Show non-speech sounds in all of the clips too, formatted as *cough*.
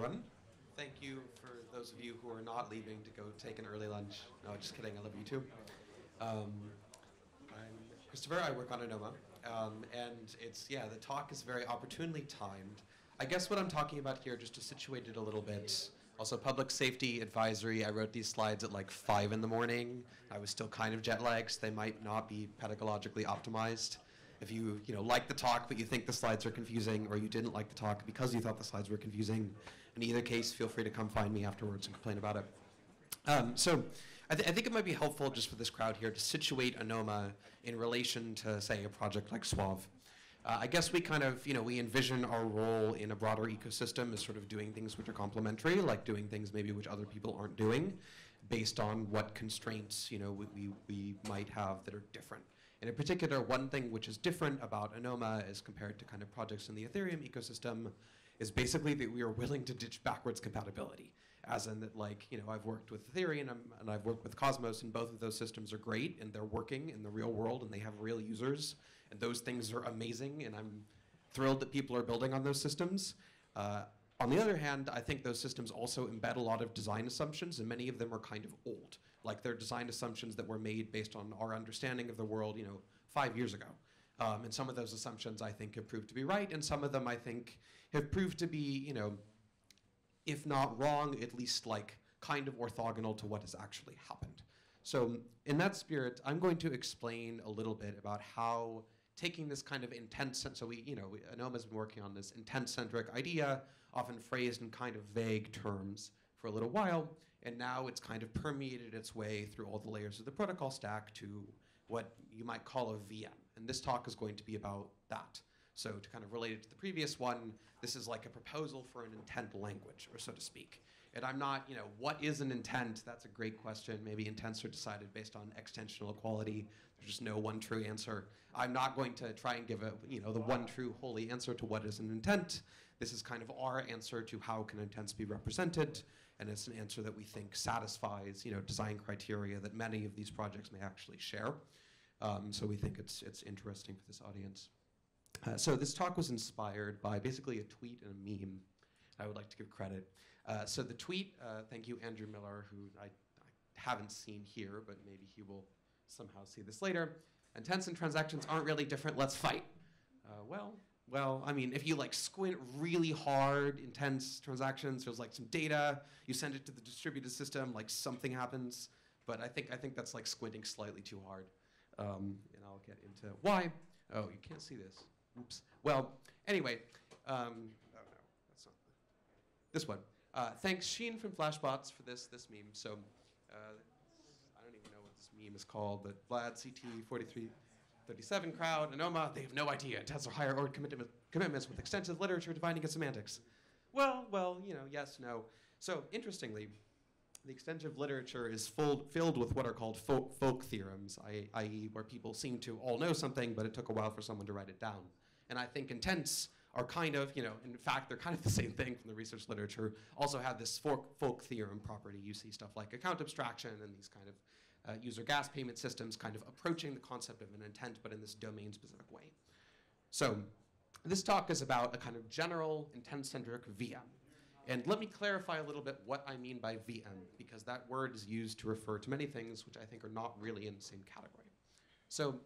everyone. Thank you for those of you who are not leaving to go take an early lunch. No, just kidding. I love you too. Um, I'm Christopher. I work on ANOMA. Um, and it's, yeah, the talk is very opportunely timed. I guess what I'm talking about here, just to situate it a little bit, also public safety advisory, I wrote these slides at like 5 in the morning. I was still kind of jet lagged, so they might not be pedagogically optimized. If you, you know, like the talk but you think the slides are confusing, or you didn't like the talk because you thought the slides were confusing, in either case, feel free to come find me afterwards and complain about it. Um, so I, th I, think it might be helpful just for this crowd here to situate ANOMA in relation to, say, a project like Suave. Uh, I guess we kind of, you know, we envision our role in a broader ecosystem as sort of doing things which are complementary, like doing things maybe which other people aren't doing, based on what constraints, you know, we, we, we might have that are different. And in particular, one thing which is different about ANOMA as compared to kind of projects in the Ethereum ecosystem is basically that we are willing to ditch backwards compatibility. As in that, like, you know, I've worked with Ethereum and, and I've worked with Cosmos, and both of those systems are great and they're working in the real world and they have real users and those things are amazing, and I'm thrilled that people are building on those systems. Uh, on the other hand, I think those systems also embed a lot of design assumptions, and many of them are kind of old. Like they're design assumptions that were made based on our understanding of the world, you know, five years ago. Um, and some of those assumptions I think have proved to be right, and some of them I think have proved to be, you know, if not wrong, at least like kind of orthogonal to what has actually happened. So in that spirit, I'm going to explain a little bit about how taking this kind of intents, so we, you know, ANOMA's been working on this intent-centric idea, often phrased in kind of vague terms for a little while, and now it's kind of permeated its way through all the layers of the protocol stack to what you might call a VM. And this talk is going to be about that. So to kind of relate it to the previous one, this is like a proposal for an intent language, or so to speak. And I'm not, you know, what is an intent? That's a great question. Maybe intents are decided based on extensional equality. There's just no one true answer. I'm not going to try and give a, you know, the one true holy answer to what is an intent. This is kind of our answer to how can intents be represented, and it's an answer that we think satisfies, you know, design criteria that many of these projects may actually share. Um, so we think it's it's interesting for this audience. Uh, so this talk was inspired by basically a tweet and a meme. I would like to give credit. Uh, so the tweet, uh, thank you, Andrew Miller, who I, I, haven't seen here, but maybe he will somehow see this later. Intents and transactions aren't really different. Let's fight. Uh, well, well, I mean, if you like squint really hard, intents transactions, there's like some data, you send it to the distributed system, like something happens. But I think I think that's like squinting slightly too hard. Um, and I'll get into why. Oh, you can't see this. Oops. Well, anyway, um, oh no, that's not this one. Uh, thanks Sheen from Flashbots for this this meme. So uh, I don't even know what this meme is called, but Vlad CT 4337 crowd and ANOMA they have no idea. Tesla higher order commitment, commitments with extensive literature defining its semantics. Well, well, you know, yes, no. So interestingly, the extensive literature is full, filled with what are called folk, folk theorems, i.e., where people seem to all know something, but it took a while for someone to write it down. And I think intents are kind of, you know, in fact, they're kind of the same thing from the research literature, also have this folk, folk theorem property. You see stuff like account abstraction and these kind of uh, user gas payment systems kind of approaching the concept of an intent, but in this domain-specific way. So this talk is about a kind of general intent-centric VM. And let me clarify a little bit what I mean by VM, because that word is used to refer to many things which I think are not really in the same category. So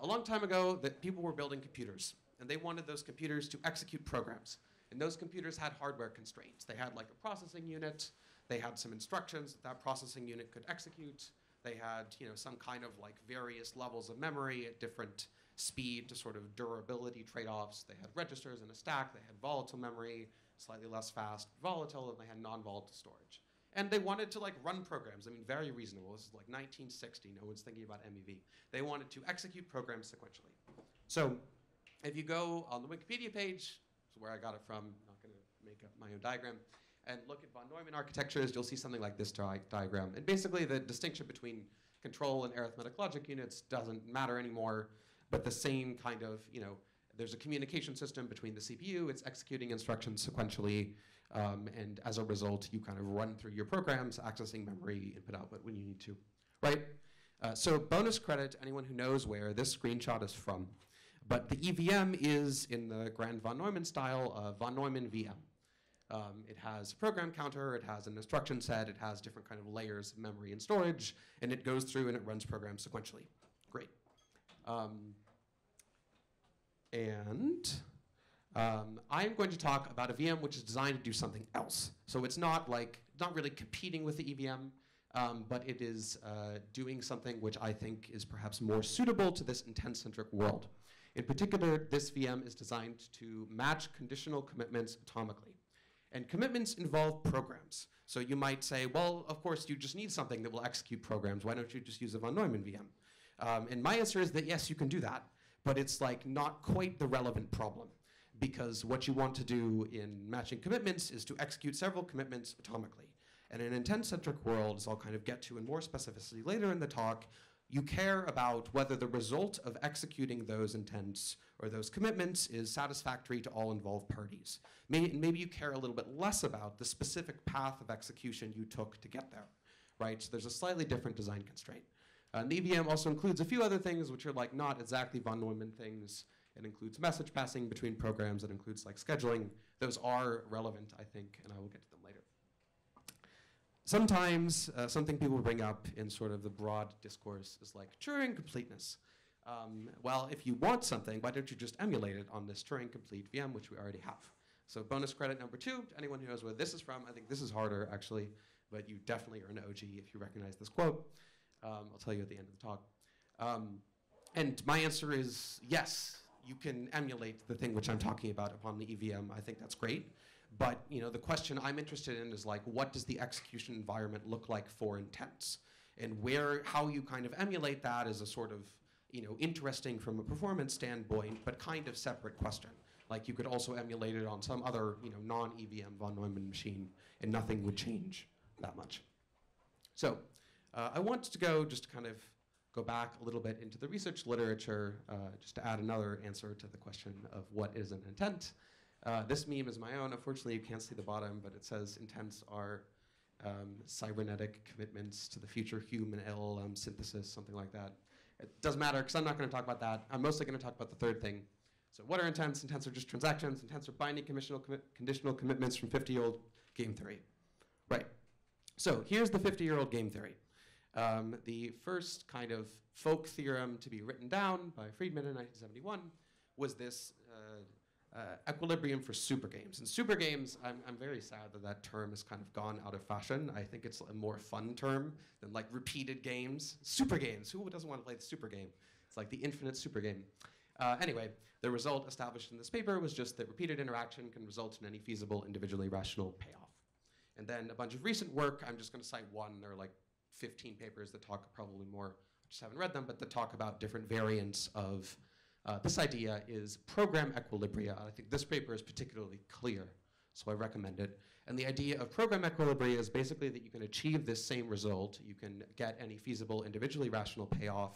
a long time ago, that people were building computers and they wanted those computers to execute programs. And those computers had hardware constraints. They had like a processing unit, they had some instructions that that processing unit could execute. They had you know, some kind of like various levels of memory at different speed to sort of durability trade-offs. They had registers in a stack, they had volatile memory, slightly less fast, volatile, and they had non-volatile storage. And they wanted to like run programs. I mean, very reasonable. This is like 1960. No one's thinking about MEV. They wanted to execute programs sequentially. So if you go on the Wikipedia page, where I got it from, I'm not going to make up my own diagram, and look at von Neumann architectures, you'll see something like this di diagram. And basically, the distinction between control and arithmetic logic units doesn't matter anymore, but the same kind of, you know, there's a communication system between the CPU, it's executing instructions sequentially, um, and as a result, you kind of run through your programs, accessing memory, input, output when you need to, right? Uh, so bonus credit to anyone who knows where this screenshot is from. But the EVM is, in the Grand von Neumann style, a von Neumann VM. Um, it has a program counter, it has an instruction set, it has different kind of layers of memory and storage, and it goes through and it runs programs sequentially. Great. Um, and um, I'm going to talk about a VM which is designed to do something else. So it's not like, not really competing with the EVM, um, but it is uh, doing something which I think is perhaps more suitable to this intent-centric world. In particular, this VM is designed to match conditional commitments atomically. And commitments involve programs. So you might say, well, of course, you just need something that will execute programs. Why don't you just use a von Neumann VM? Um, and my answer is that yes, you can do that, but it's like not quite the relevant problem because what you want to do in matching commitments is to execute several commitments atomically. And in an intent-centric world, as I'll kind of get to in more specificity later in the talk, you care about whether the result of executing those intents or those commitments is satisfactory to all involved parties. Maybe, maybe you care a little bit less about the specific path of execution you took to get there, right? So there's a slightly different design constraint. Uh, and EVM also includes a few other things which are like not exactly von Neumann things. It includes message passing between programs. It includes like scheduling. Those are relevant, I think, and I will get to them. Sometimes uh, something people bring up in sort of the broad discourse is like Turing completeness. Um, well, if you want something, why don't you just emulate it on this Turing complete VM, which we already have? So bonus credit number two, to anyone who knows where this is from, I think this is harder actually, but you definitely are an OG if you recognize this quote. Um, I'll tell you at the end of the talk. Um, and my answer is yes, you can emulate the thing which I'm talking about upon the EVM. I think that's great. But you know, the question I'm interested in is like, what does the execution environment look like for intents? And where, how you kind of emulate that is a sort of, you know, interesting from a performance standpoint, but kind of separate question. Like you could also emulate it on some other, you know, non-EVM von Neumann machine, and nothing would change that much. So uh, I want to go just to kind of go back a little bit into the research literature, uh, just to add another answer to the question of what is an intent. Uh, this meme is my own. Unfortunately, you can't see the bottom, but it says intents are um, cybernetic commitments to the future human LLM synthesis, something like that. It doesn't matter because I'm not going to talk about that. I'm mostly going to talk about the third thing. So what are intents? Intents are just transactions. Intents are binding conditional, conditional commitments from 50-year-old game theory. Right. So here's the 50-year-old game theory. Um, the first kind of folk theorem to be written down by Friedman in 1971 was this uh, uh, equilibrium for super games. And super games, I'm, I'm very sad that that term has kind of gone out of fashion. I think it's a more fun term than like repeated games. Super games, who doesn't want to play the super game? It's like the infinite super game. Uh, anyway, the result established in this paper was just that repeated interaction can result in any feasible individually rational payoff. And then a bunch of recent work, I'm just going to cite one, there are like 15 papers that talk probably more, I just haven't read them, but that talk about different variants of uh, this idea is program equilibria. I think this paper is particularly clear, so I recommend it. And the idea of program equilibria is basically that you can achieve this same result, you can get any feasible individually rational payoff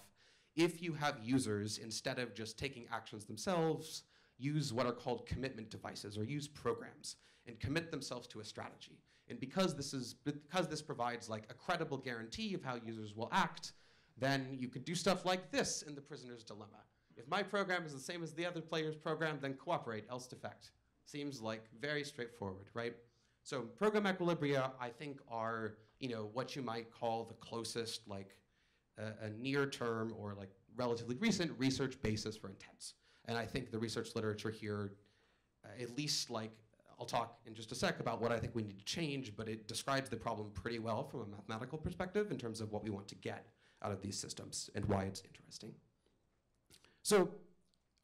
if you have users, instead of just taking actions themselves, use what are called commitment devices or use programs and commit themselves to a strategy. And because this is because this provides like a credible guarantee of how users will act, then you could do stuff like this in the prisoner's dilemma. If my program is the same as the other player's program, then cooperate, else defect. Seems like very straightforward, right? So program equilibria, I think, are you know what you might call the closest, like a, a near-term or like relatively recent research basis for intents. And I think the research literature here, uh, at least like I'll talk in just a sec about what I think we need to change, but it describes the problem pretty well from a mathematical perspective in terms of what we want to get out of these systems and why it's interesting. So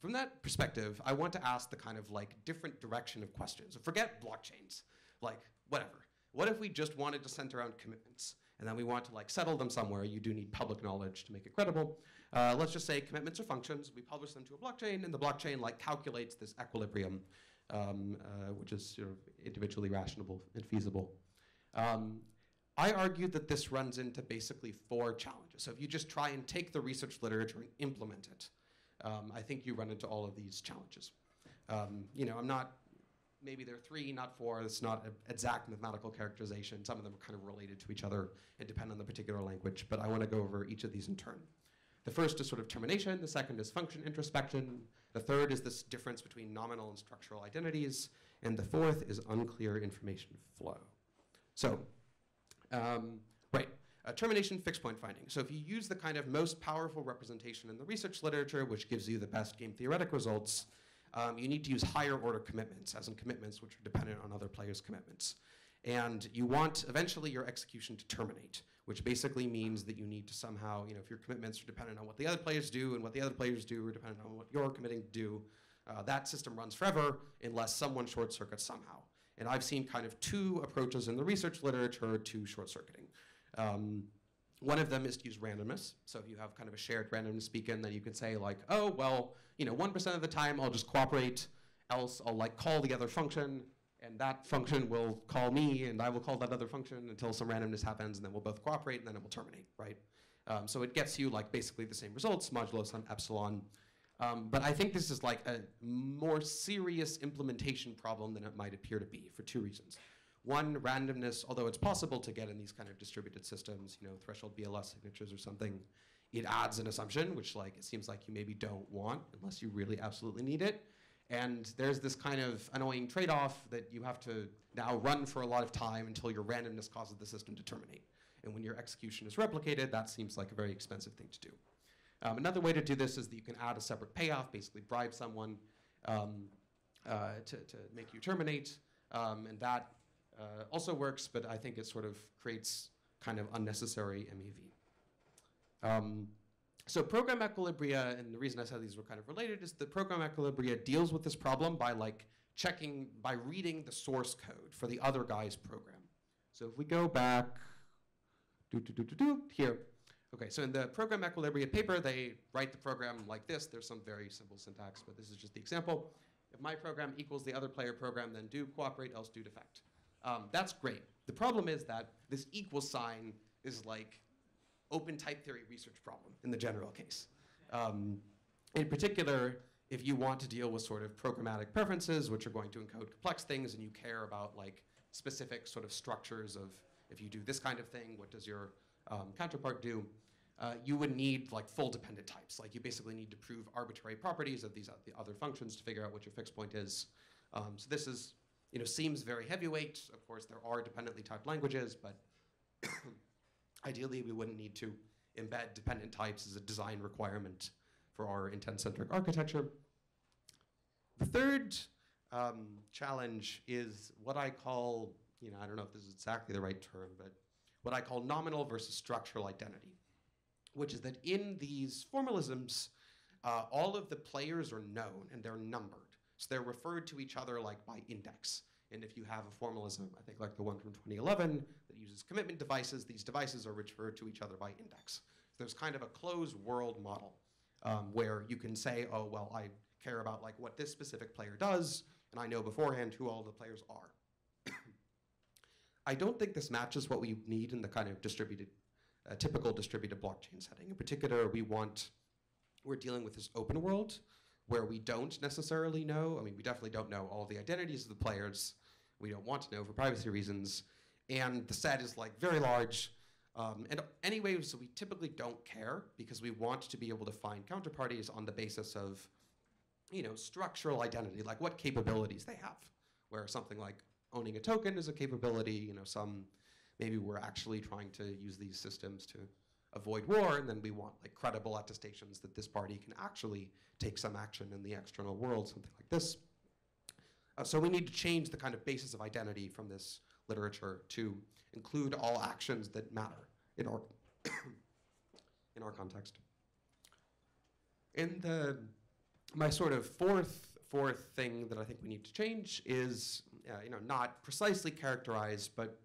from that perspective, I want to ask the kind of like different direction of questions. Forget blockchains, like whatever. What if we just wanted to center around commitments? And then we want to like settle them somewhere. You do need public knowledge to make it credible. Uh, let's just say commitments are functions. We publish them to a blockchain, and the blockchain like calculates this equilibrium, um, uh, which is sort of individually rational and feasible. Um, I argue that this runs into basically four challenges. So if you just try and take the research literature and implement it, um, I think you run into all of these challenges. Um, you know, I'm not, maybe there are three, not four. It's not an exact mathematical characterization. Some of them are kind of related to each other and depend on the particular language, but I want to go over each of these in turn. The first is sort of termination, the second is function introspection, the third is this difference between nominal and structural identities, And the fourth is unclear information flow. So, um, uh, termination fixed point finding. So if you use the kind of most powerful representation in the research literature, which gives you the best game theoretic results, um, you need to use higher order commitments, as in commitments which are dependent on other players' commitments. And you want eventually your execution to terminate, which basically means that you need to somehow, you know, if your commitments are dependent on what the other players do and what the other players do are dependent on what you're committing to do, uh, that system runs forever unless someone short circuits somehow. And I've seen kind of two approaches in the research literature to short circuiting. Um, one of them is to use randomness. So if you have kind of a shared randomness beacon, then you can say like, oh, well, you know, 1% of the time I'll just cooperate, else I'll like call the other function, and that function will call me, and I will call that other function until some randomness happens, and then we'll both cooperate, and then it will terminate, right? Um, so it gets you like basically the same results, modulo some epsilon. Um, but I think this is like a more serious implementation problem than it might appear to be for two reasons. One, randomness, although it's possible to get in these kind of distributed systems, you know, threshold BLS signatures or something, it adds an assumption, which like it seems like you maybe don't want unless you really absolutely need it. And there's this kind of annoying trade-off that you have to now run for a lot of time until your randomness causes the system to terminate. And when your execution is replicated, that seems like a very expensive thing to do. Um, another way to do this is that you can add a separate payoff, basically bribe someone um, uh, to, to make you terminate. Um, and that uh, also works, but I think it sort of creates kind of unnecessary MEV. Um, so program equilibria, and the reason I said these were kind of related is the program equilibria deals with this problem by like checking, by reading the source code for the other guy's program. So if we go back, do, do, do, do, do, here. Okay, so in the program equilibria paper, they write the program like this. There's some very simple syntax, but this is just the example. If my program equals the other player program, then do cooperate, else do defect. Um, that's great. The problem is that this equal sign is like open type theory research problem in the general case. Um, in particular, if you want to deal with sort of programmatic preferences, which are going to encode complex things, and you care about like specific sort of structures of if you do this kind of thing, what does your um, counterpart do? Uh, you would need like full dependent types. Like you basically need to prove arbitrary properties of these the other functions to figure out what your fixed point is. Um, so this is, you know, seems very heavyweight. Of course, there are dependently typed languages, but *coughs* Ideally, we wouldn't need to embed dependent types as a design requirement for our intent-centric architecture. The third um, challenge is what I call, you know, I don't know if this is exactly the right term, but what I call nominal versus structural identity, which is that in these formalisms, uh, all of the players are known and they're numbered. So they're referred to each other like by index. And if you have a formalism, I think like the one from 2011, that uses commitment devices, these devices are referred to each other by index. So there's kind of a closed world model um, where you can say, oh, well, I care about like what this specific player does, and I know beforehand who all the players are. *clears throat* I don't think this matches what we need in the kind of distributed, uh, typical distributed blockchain setting. In particular, we want, we're dealing with this open world where we don't necessarily know. I mean, we definitely don't know all the identities of the players. We don't want to know for privacy reasons. And the set is like very large. Um, and anyway, so we typically don't care because we want to be able to find counterparties on the basis of, you know, structural identity, like what capabilities they have. Where something like owning a token is a capability, you know, some maybe we're actually trying to use these systems to avoid war, and then we want like credible attestations that this party can actually take some action in the external world, something like this. Uh, so we need to change the kind of basis of identity from this literature to include all actions that matter in our *coughs* in our context. In the my sort of fourth fourth thing that I think we need to change is uh, you know not precisely characterized, but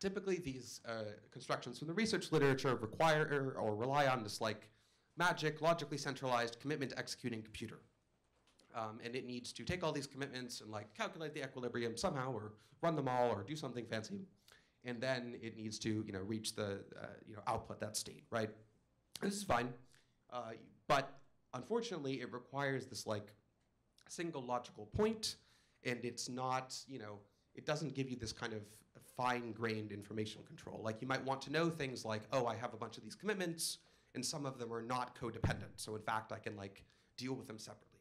typically these uh, constructions from the research literature require or rely on this like magic, logically centralized commitment executing computer. Um, and it needs to take all these commitments and like calculate the equilibrium somehow or run them all or do something fancy. And then it needs to you know, reach the, uh, you know, output that state, right? This is fine. Uh, but unfortunately, it requires this like single logical point and it's not, you know, it doesn't give you this kind of fine-grained information control. Like you might want to know things like, oh, I have a bunch of these commitments, and some of them are not codependent. So in fact, I can like deal with them separately.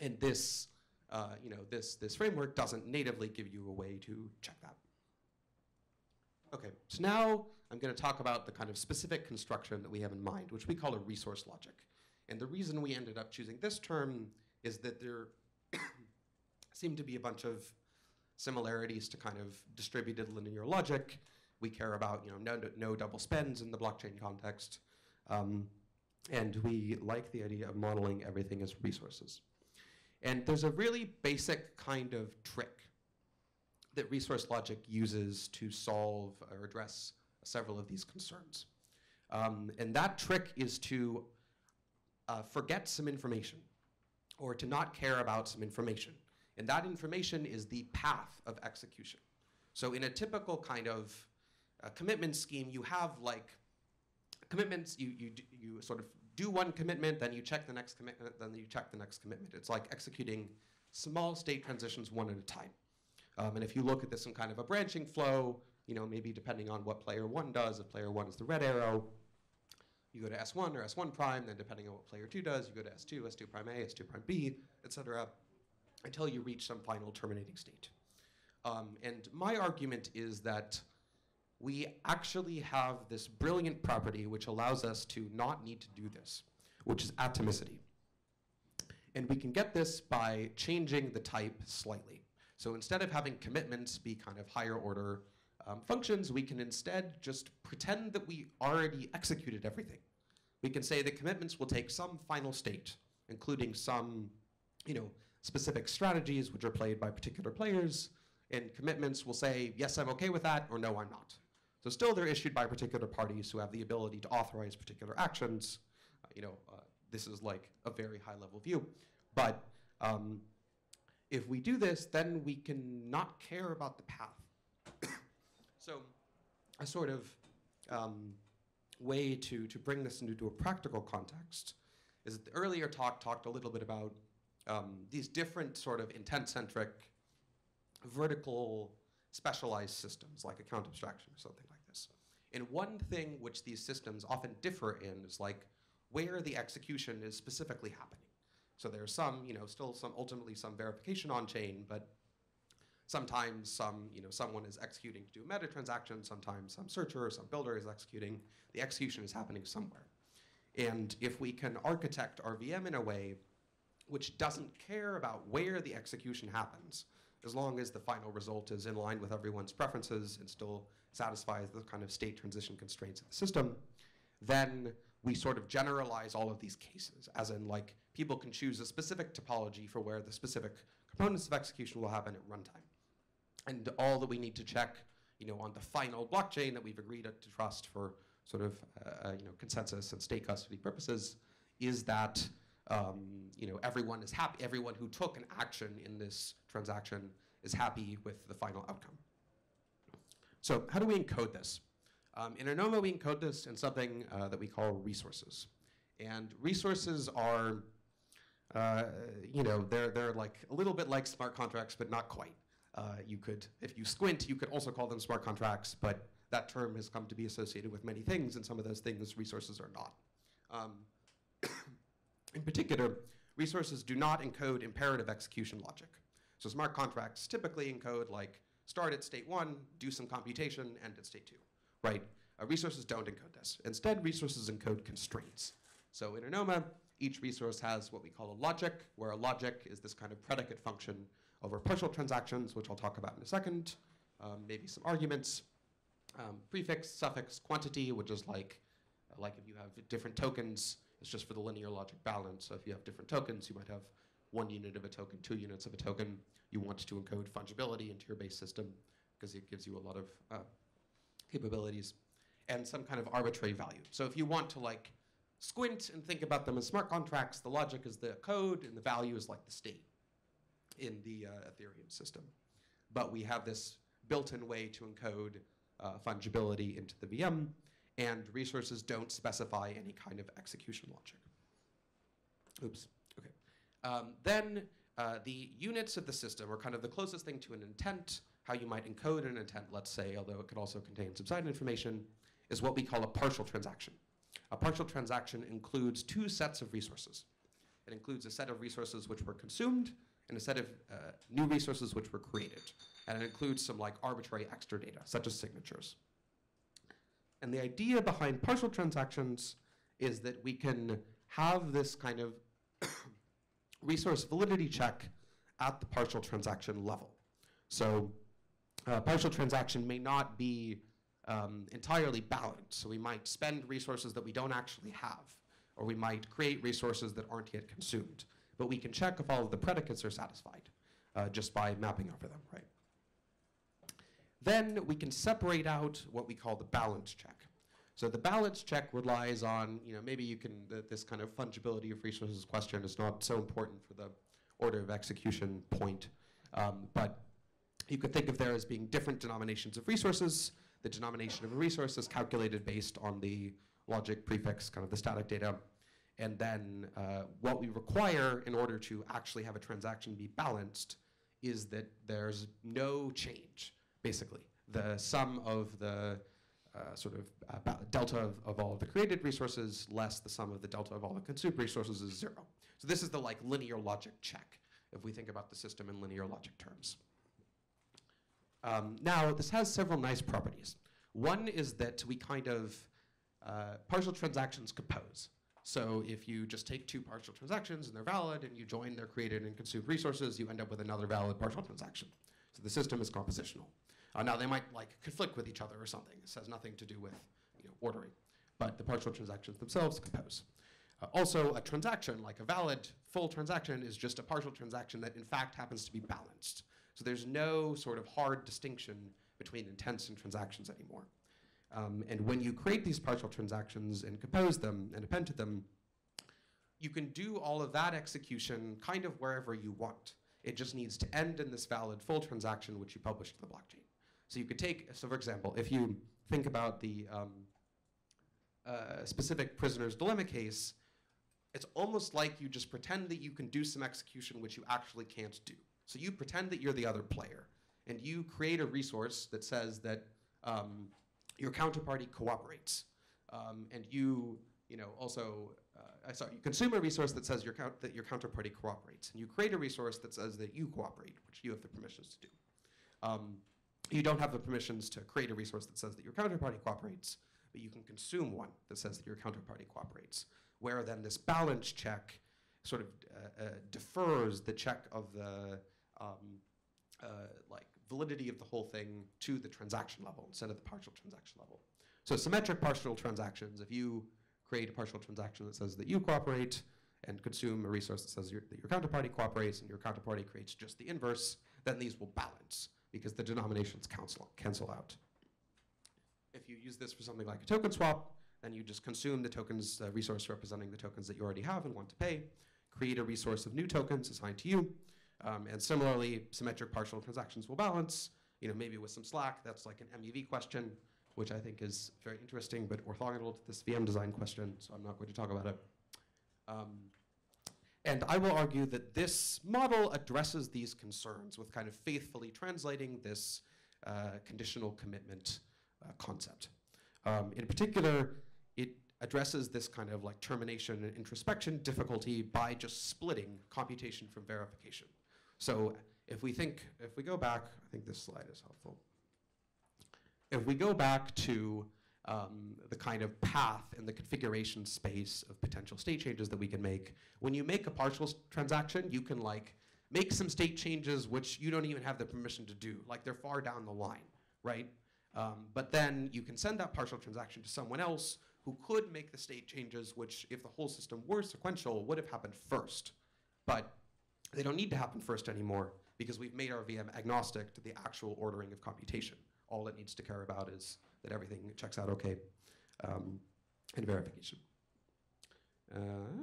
And this uh, you know, this, this framework doesn't natively give you a way to check that. Okay, so now I'm going to talk about the kind of specific construction that we have in mind, which we call a resource logic. And the reason we ended up choosing this term is that there *coughs* seem to be a bunch of similarities to kind of distributed linear logic. We care about you know no, no double spends in the blockchain context, um, and we like the idea of modeling everything as resources. And there's a really basic kind of trick that resource logic uses to solve or address several of these concerns. Um, and that trick is to uh, forget some information or to not care about some information. And that information is the path of execution. So in a typical kind of uh, commitment scheme, you have like commitments, you, you, you sort of do one commitment, then you check the next commitment, then you check the next commitment. It's like executing small state transitions one at a time. Um, and if you look at this in kind of a branching flow, you know, maybe depending on what player one does, if player one is the red arrow, you go to S1 or S1 prime, then depending on what player two does, you go to S2, S2 prime A, S2 prime B, et cetera, until you reach some final terminating state. Um, and my argument is that we actually have this brilliant property which allows us to not need to do this, which is atomicity. And we can get this by changing the type slightly. So instead of having commitments be kind of higher order um, functions, we can instead just pretend that we already executed everything. We can say that commitments will take some final state, including some, you know, specific strategies which are played by particular players, and commitments will say, yes, I'm okay with that, or no, I'm not. So still they're issued by particular parties who have the ability to authorize particular actions. Uh, you know, uh, this is like a very high level view. But um, if we do this, then we can not care about the path. *coughs* so a sort of um, way to, to bring this into a practical context is that the earlier talk talked a little bit about um, these different sort of intent-centric vertical specialized systems like account abstraction or something like this. And one thing which these systems often differ in is like where the execution is specifically happening. So there's some, you know, still some ultimately some verification on chain, but sometimes some, you know, someone is executing to do a meta transaction, sometimes some searcher or some builder is executing. The execution is happening somewhere. And if we can architect our VM in a way which doesn't care about where the execution happens, as long as the final result is in line with everyone's preferences and still satisfies the kind of state transition constraints of the system, then we sort of generalize all of these cases, as in like people can choose a specific topology for where the specific components of execution will happen at runtime. And all that we need to check, you know, on the final blockchain that we've agreed to trust for sort of, uh, you know, consensus and state custody purposes is that, um, you know, everyone is happy, everyone who took an action in this transaction is happy with the final outcome. So how do we encode this? Um, in ANOMA, we encode this in something uh, that we call resources. And resources are, uh, you know, they're, they're like a little bit like smart contracts, but not quite. Uh, you could, if you squint, you could also call them smart contracts, but that term has come to be associated with many things, and some of those things resources are not. Um, in particular, resources do not encode imperative execution logic. So smart contracts typically encode like start at state one, do some computation, end at state two right? Uh, resources don't encode this. Instead, resources encode constraints. So in ANOMA, each resource has what we call a logic, where a logic is this kind of predicate function over partial transactions, which I'll talk about in a second, um, maybe some arguments, um, prefix, suffix, quantity, which is like, like if you have different tokens, it's just for the linear logic balance. So if you have different tokens, you might have one unit of a token, two units of a token. You want to encode fungibility into your base system because it gives you a lot of uh, capabilities, and some kind of arbitrary value. So if you want to like squint and think about them as smart contracts, the logic is the code and the value is like the state in the uh, Ethereum system. But we have this built-in way to encode uh, fungibility into the VM, and resources don't specify any kind of execution logic. Oops, okay. Um, then uh, the units of the system are kind of the closest thing to an intent how you might encode an intent, let's say, although it could also contain subsided information, is what we call a partial transaction. A partial transaction includes two sets of resources. It includes a set of resources which were consumed and a set of uh, new resources which were created. And it includes some like arbitrary extra data, such as signatures. And the idea behind partial transactions is that we can have this kind of *coughs* resource validity check at the partial transaction level. So a partial transaction may not be um, entirely balanced. So we might spend resources that we don't actually have, or we might create resources that aren't yet consumed. But we can check if all of the predicates are satisfied uh, just by mapping over them, right? Then we can separate out what we call the balance check. So the balance check relies on, you know, maybe you can, th this kind of fungibility of resources question is not so important for the order of execution point, um, but you could think of there as being different denominations of resources. The denomination of a resource is calculated based on the logic prefix, kind of the static data. And then uh, what we require in order to actually have a transaction be balanced is that there's no change, basically. The sum of the uh, sort of uh, delta of, of, all of the created resources less the sum of the delta of all the consumed resources is zero. So this is the like linear logic check if we think about the system in linear logic terms. Um, now, this has several nice properties. One is that we kind of, uh, partial transactions compose. So if you just take two partial transactions and they're valid and you join their created and consumed resources, you end up with another valid partial transaction. So the system is compositional. Uh, now they might like conflict with each other or something. This has nothing to do with you know, ordering, but the partial transactions themselves compose. Uh, also, a transaction, like a valid full transaction, is just a partial transaction that in fact happens to be balanced. So there's no sort of hard distinction between intents and transactions anymore. Um, and when you create these partial transactions and compose them and append to them, you can do all of that execution kind of wherever you want. It just needs to end in this valid full transaction which you publish to the blockchain. So you could take, so for example, if you think about the um, uh, specific prisoner's dilemma case, it's almost like you just pretend that you can do some execution which you actually can't do. So you pretend that you're the other player, and you create a resource that says that um, your counterparty cooperates, um, and you, you know, also, uh, sorry, you consume a resource that says your that your counterparty cooperates, and you create a resource that says that you cooperate, which you have the permissions to do. Um, you don't have the permissions to create a resource that says that your counterparty cooperates, but you can consume one that says that your counterparty cooperates, where then this balance check sort of uh, uh, defers the check of the um, uh, like validity of the whole thing to the transaction level instead of the partial transaction level. So symmetric partial transactions, if you create a partial transaction that says that you cooperate and consume a resource that says your, that your counterparty cooperates and your counterparty creates just the inverse, then these will balance because the denominations cancel, cancel out. If you use this for something like a token swap, then you just consume the tokens uh, resource representing the tokens that you already have and want to pay, create a resource of new tokens assigned to you, um, and similarly, symmetric partial transactions will balance, you know, maybe with some slack. That's like an MEV question, which I think is very interesting, but orthogonal to this VM design question, so I'm not going to talk about it. Um, and I will argue that this model addresses these concerns with kind of faithfully translating this uh, conditional commitment uh, concept. Um, in particular, it addresses this kind of like termination and introspection difficulty by just splitting computation from verification. So if we think, if we go back, I think this slide is helpful. If we go back to um, the kind of path and the configuration space of potential state changes that we can make, when you make a partial transaction, you can like make some state changes which you don't even have the permission to do. Like they're far down the line, right? Um, but then you can send that partial transaction to someone else who could make the state changes, which if the whole system were sequential, would have happened first. But they don't need to happen first anymore because we've made our VM agnostic to the actual ordering of computation. All it needs to care about is that everything checks out okay um, in verification. Uh,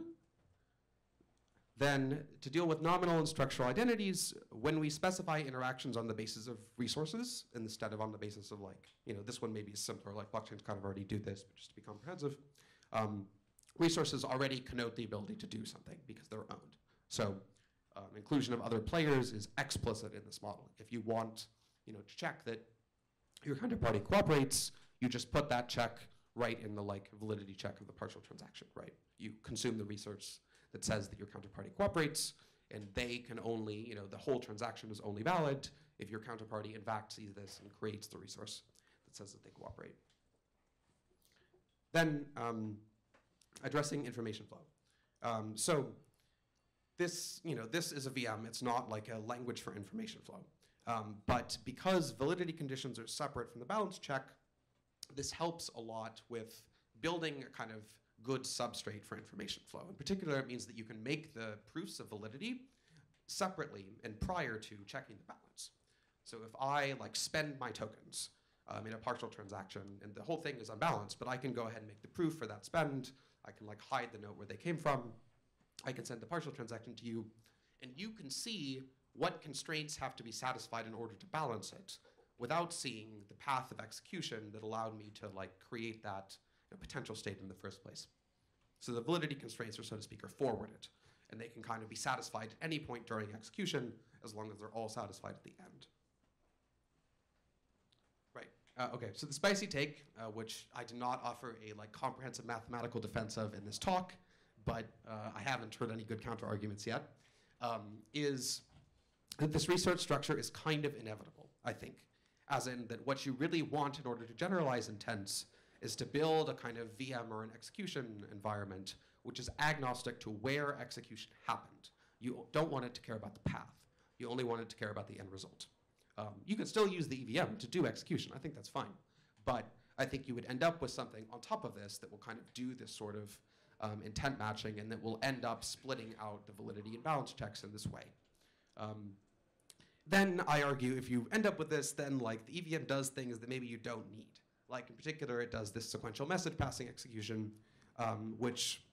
then to deal with nominal and structural identities, when we specify interactions on the basis of resources instead of on the basis of like, you know, this one maybe is simpler, like blockchains kind of already do this, but just to be comprehensive, um, resources already connote the ability to do something because they're owned. So um, inclusion of other players is explicit in this model. If you want you know, to check that your counterparty cooperates, you just put that check right in the like validity check of the partial transaction, right? You consume the resource that says that your counterparty cooperates, and they can only, you know, the whole transaction is only valid if your counterparty in fact sees this and creates the resource that says that they cooperate. Then um, addressing information flow. Um, so this, you know, this is a VM. It's not like a language for information flow. Um, but because validity conditions are separate from the balance check, this helps a lot with building a kind of good substrate for information flow. In particular, it means that you can make the proofs of validity separately and prior to checking the balance. So if I like spend my tokens um, in a partial transaction and the whole thing is unbalanced, but I can go ahead and make the proof for that spend, I can like hide the note where they came from, I can send the partial transaction to you, and you can see what constraints have to be satisfied in order to balance it without seeing the path of execution that allowed me to like create that you know, potential state in the first place. So the validity constraints are, so to speak, are forwarded, and they can kind of be satisfied at any point during execution as long as they're all satisfied at the end. Right. Uh, okay. So the spicy take, uh, which I did not offer a like comprehensive mathematical defense of in this talk, but uh, I haven't heard any good counter arguments yet, um, is that this research structure is kind of inevitable. I think as in that what you really want in order to generalize intents is to build a kind of VM or an execution environment which is agnostic to where execution happened. You don't want it to care about the path. You only want it to care about the end result. Um, you can still use the EVM to do execution. I think that's fine. But I think you would end up with something on top of this that will kind of do this sort of um, intent matching and that will end up splitting out the validity and balance checks in this way. Um, then I argue if you end up with this, then like the EVM does things that maybe you don't need. Like in particular, it does this sequential message passing execution, um, which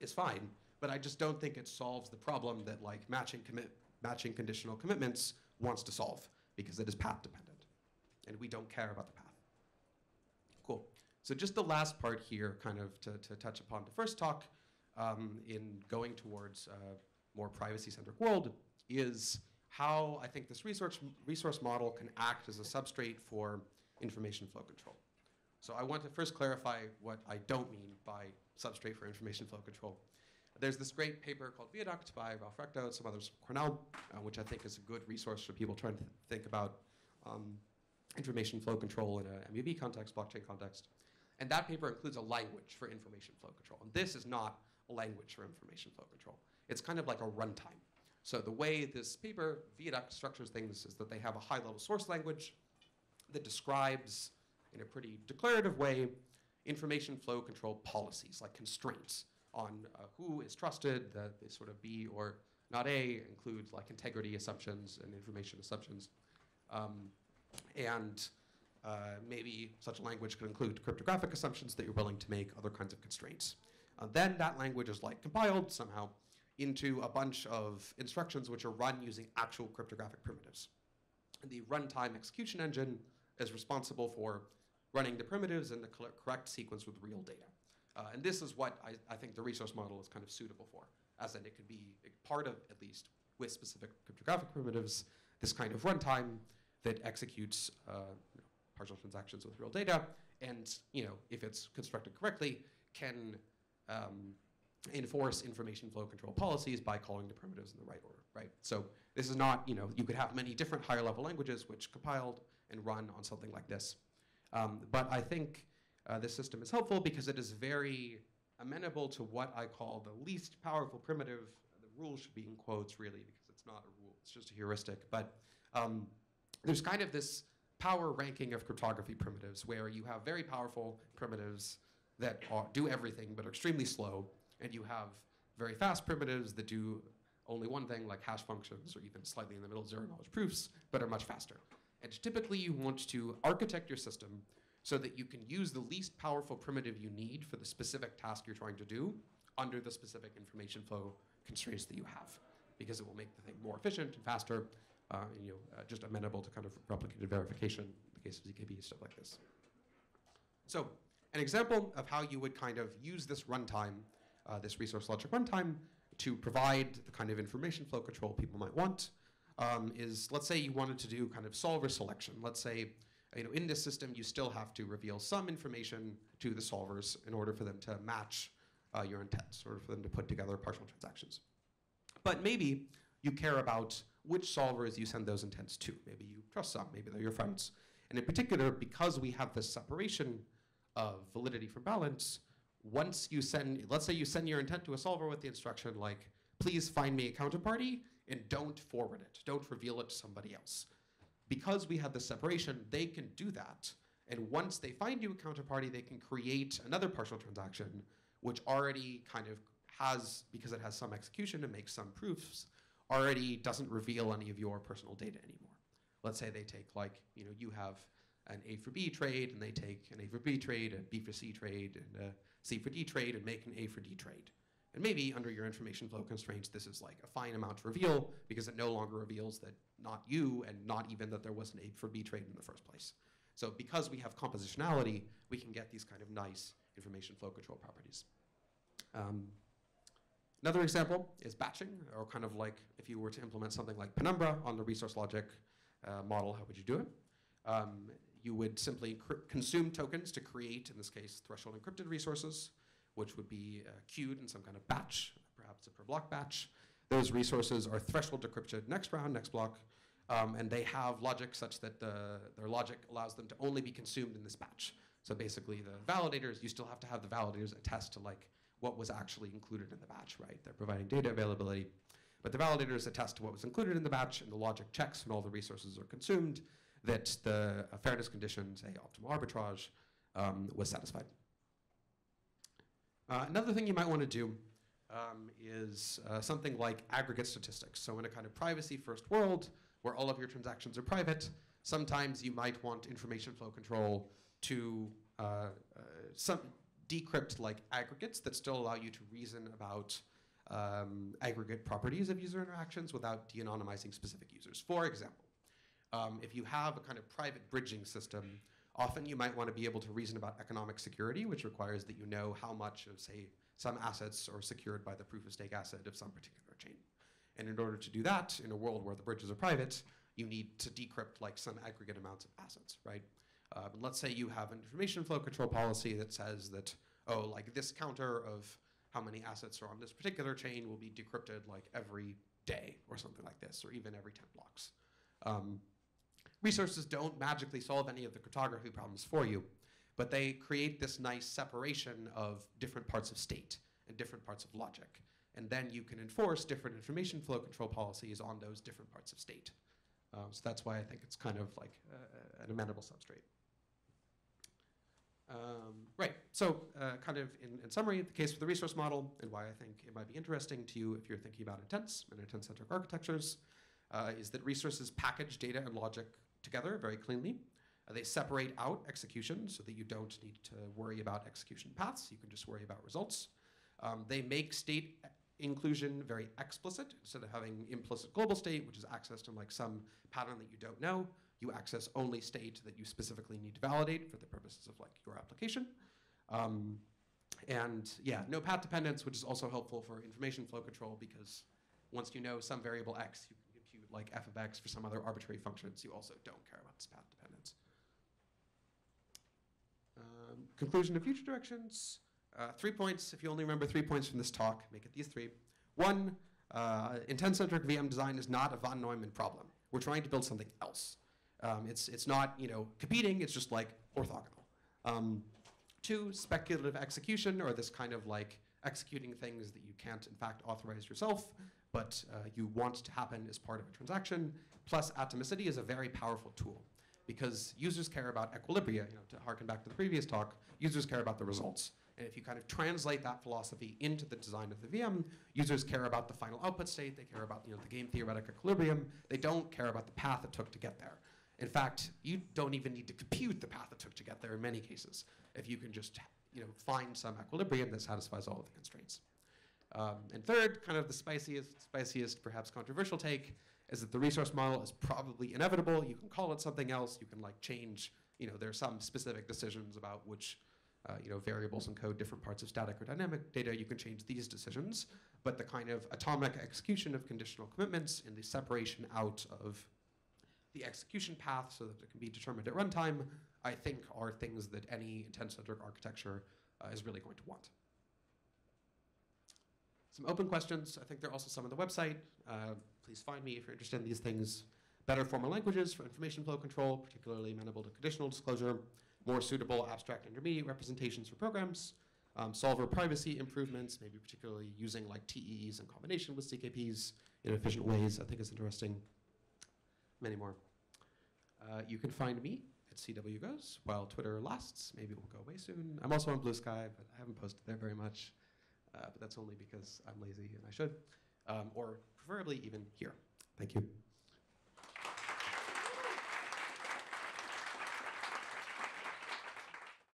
is fine, but I just don't think it solves the problem that like matching commit matching conditional commitments wants to solve because it is path dependent, and we don't care about the path. Cool. So just the last part here, kind of to, to touch upon the first talk, um, in going towards a more privacy-centric world, is how I think this resource, resource model can act as a substrate for information flow control. So I want to first clarify what I don't mean by substrate for information flow control. There's this great paper called Viaduct by Rolph Recto and some others from Cornell, uh, which I think is a good resource for people trying to th think about um, information flow control in a MEV context, blockchain context. And that paper includes a language for information flow control. And this is not a language for information flow control. It's kind of like a runtime. So the way this paper, Viaduct, structures things is that they have a high-level source language that describes, in a pretty declarative way, information flow control policies, like constraints on uh, who is trusted, that they sort of be or not A, include like integrity assumptions and information assumptions. Um, and uh, maybe such a language could include cryptographic assumptions that you're willing to make, other kinds of constraints. Uh, then that language is like compiled somehow into a bunch of instructions which are run using actual cryptographic primitives. And the runtime execution engine is responsible for running the primitives in the correct sequence with real data. Uh, and this is what I, I, think the resource model is kind of suitable for, as in it could be part of, at least, with specific cryptographic primitives, this kind of runtime that executes uh, you know, partial transactions with real data, and you know, if it's constructed correctly, can um, enforce information flow control policies by calling the primitives in the right order, right? So this is not, you know, you could have many different higher level languages which compiled and run on something like this. Um, but I think uh, this system is helpful because it is very amenable to what I call the least powerful primitive. The rule should be in quotes, really, because it's not a rule, it's just a heuristic. But um, there's kind of this power ranking of cryptography primitives where you have very powerful primitives that are, do everything but are extremely slow, and you have very fast primitives that do only one thing, like hash functions, or even slightly in the middle zero knowledge proofs, but are much faster. And typically you want to architect your system so that you can use the least powerful primitive you need for the specific task you're trying to do under the specific information flow constraints that you have, because it will make the thing more efficient and faster, uh, and you know, uh, just amenable to kind of replicated verification in the case of ZKP stuff like this. So an example of how you would kind of use this runtime uh, this resource logic runtime to provide the kind of information flow control people might want um, is, let's say you wanted to do kind of solver selection. Let's say, you know, in this system, you still have to reveal some information to the solvers in order for them to match uh, your intents, or for them to put together partial transactions. But maybe you care about which solvers you send those intents to. Maybe you trust some, maybe they're your friends. And in particular, because we have this separation of validity from balance, once you send, let's say you send your intent to a solver with the instruction like, please find me a counterparty and don't forward it, don't reveal it to somebody else. Because we have the separation, they can do that. And once they find you a counterparty, they can create another partial transaction, which already kind of has, because it has some execution and makes some proofs, already doesn't reveal any of your personal data anymore. Let's say they take like, you know, you have an A for B trade, and they take an A for B trade, a B for C trade, and a C for D trade, and make an A for D trade. And maybe under your information flow constraints, this is like a fine amount to reveal because it no longer reveals that not you and not even that there was an A for B trade in the first place. So because we have compositionality, we can get these kind of nice information flow control properties. Um, another example is batching, or kind of like if you were to implement something like Penumbra on the resource logic uh, model, how would you do it? Um, you would simply consume tokens to create, in this case, threshold encrypted resources, which would be uh, queued in some kind of batch, perhaps a per block batch. Those resources are threshold decrypted next round, next block, um, and they have logic such that the, their logic allows them to only be consumed in this batch. So basically, the validators, you still have to have the validators attest to like what was actually included in the batch, right? They're providing data availability. But the validators attest to what was included in the batch, and the logic checks when all the resources are consumed that the fairness condition, say optimal arbitrage, um, was satisfied. Uh, another thing you might want to do um, is uh, something like aggregate statistics. So in a kind of privacy-first world, where all of your transactions are private, sometimes you might want information flow control to uh, uh, some decrypt like aggregates that still allow you to reason about um, aggregate properties of user interactions without de-anonymizing specific users. For example, um, if you have a kind of private bridging system, often you might want to be able to reason about economic security, which requires that you know how much of, say, some assets are secured by the proof of stake asset of some particular chain. And in order to do that, in a world where the bridges are private, you need to decrypt like some aggregate amounts of assets, right? Uh, let's say you have an information flow control policy that says that, oh, like this counter of how many assets are on this particular chain will be decrypted like every day or something like this, or even every 10 blocks. Um, resources don't magically solve any of the cryptography problems for you, but they create this nice separation of different parts of state and different parts of logic. And then you can enforce different information flow control policies on those different parts of state. Um, so that's why I think it's kind of like uh, an amenable substrate. Um, right, so uh, kind of in, in, summary, the case for the resource model and why I think it might be interesting to you if you're thinking about intents and intent-centric architectures uh, is that resources package data and logic together very cleanly. Uh, they separate out execution so that you don't need to worry about execution paths. You can just worry about results. Um, they make state inclusion very explicit. Instead of having implicit global state, which is accessed in like some pattern that you don't know, you access only state that you specifically need to validate for the purposes of like your application. Um, and yeah, no path dependence, which is also helpful for information flow control because once you know some variable x, you like f of x for some other arbitrary functions. You also don't care about this path dependence. Um, conclusion of future directions. Uh, three points, if you only remember three points from this talk, make it these three. One, uh, intent-centric VM design is not a von Neumann problem. We're trying to build something else. Um, it's, it's not you know competing, it's just like orthogonal. Um, two, speculative execution, or this kind of like executing things that you can't in fact authorize yourself, but uh, you want to happen as part of a transaction. Plus, atomicity is a very powerful tool because users care about equilibria. You know, to harken back to the previous talk, users care about the results. And if you kind of translate that philosophy into the design of the VM, users care about the final output state, they care about you know, the game theoretic equilibrium, they don't care about the path it took to get there. In fact, you don't even need to compute the path it took to get there in many cases, if you can just you know, find some equilibrium that satisfies all of the constraints. Um, and third, kind of the spiciest, spiciest, perhaps controversial take, is that the resource model is probably inevitable. You can call it something else. You can like change, you know, there are some specific decisions about which uh, you know, variables encode different parts of static or dynamic data, you can change these decisions. But the kind of atomic execution of conditional commitments and the separation out of the execution path so that it can be determined at runtime, I think are things that any intent-centric architecture uh, is really going to want. Some open questions. I think there are also some on the website. Uh, please find me if you're interested in these things. Better formal languages for information flow control, particularly amenable to conditional disclosure. More suitable abstract intermediate representations for programs. Um, solver privacy improvements, maybe particularly using like TEEs in combination with ZKPs in efficient ways, I think is interesting. Many more. Uh, you can find me at CW Goes while Twitter lasts. Maybe it will go away soon. I'm also on Bluesky, but I haven't posted there very much. Uh, but that's only because I'm lazy and I should. Um, or preferably even here. Thank you.